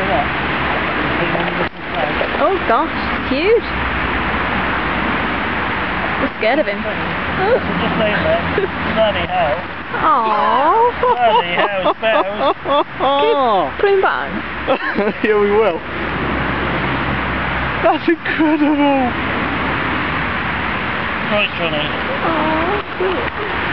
Oh, oh gosh, huge. We're scared of him. So just laying there. Bloody hell. Aww. Bloody hell, spells. Put him back. yeah, we will. That's incredible. Right, Johnny. Aww, cute.